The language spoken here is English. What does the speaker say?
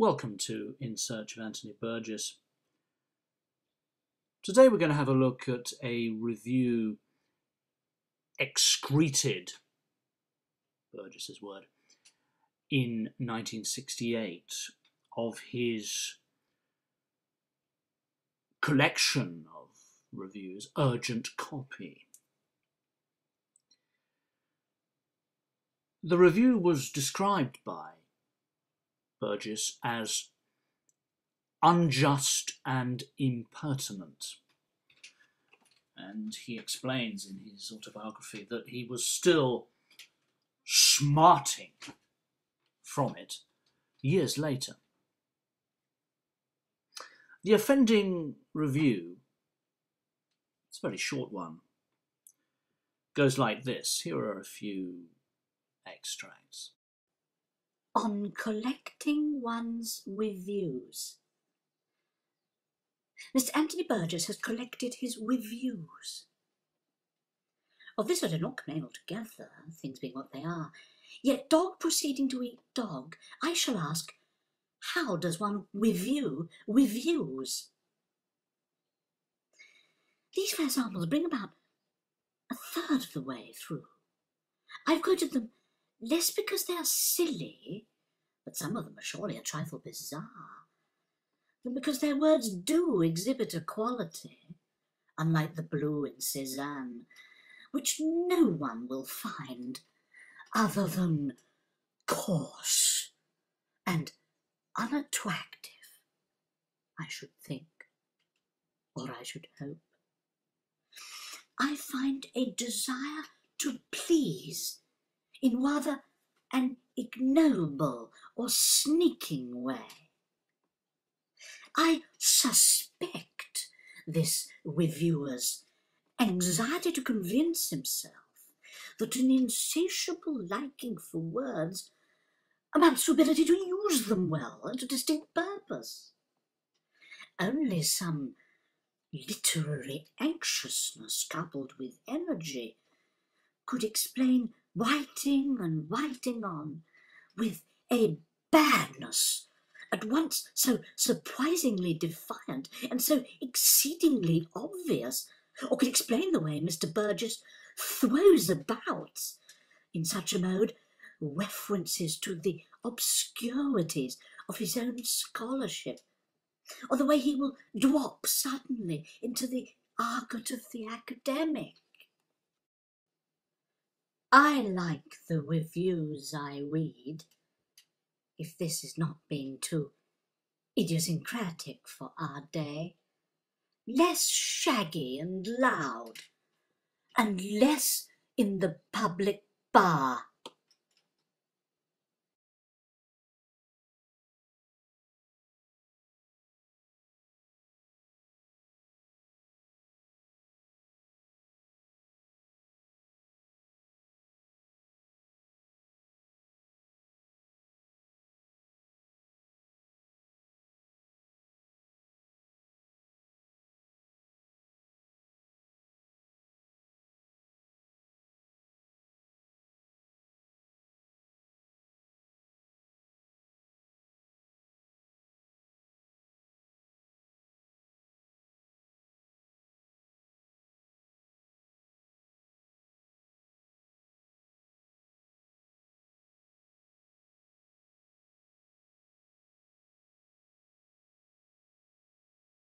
Welcome to In Search of Anthony Burgess. Today we're going to have a look at a review excreted, Burgess's word, in 1968 of his collection of reviews, Urgent Copy. The review was described by Burgess as unjust and impertinent. And he explains in his autobiography that he was still smarting from it years later. The offending review, it's a very short one, goes like this. Here are a few extracts on collecting one's reviews. Mr. Anthony Burgess has collected his reviews. Of this I do not complain altogether, things being what they are. Yet dog proceeding to eat dog, I shall ask, how does one review reviews? These fair samples bring about a third of the way through. I've quoted them less because they are silly, but some of them are surely a trifle bizarre, because their words do exhibit a quality, unlike the blue in Cézanne, which no one will find other than coarse and unattractive, I should think, or I should hope. I find a desire to please in rather an ignoble or sneaking way. I suspect this reviewer's anxiety to convince himself that an insatiable liking for words amounts to ability to use them well and to distinct purpose. Only some literary anxiousness coupled with energy could explain writing and writing on with a badness at once so surprisingly defiant and so exceedingly obvious, or could explain the way Mr. Burgess throws about, in such a mode, references to the obscurities of his own scholarship, or the way he will drop suddenly into the argot of the academic. I like the reviews I read, if this is not being too idiosyncratic for our day. Less shaggy and loud, and less in the public bar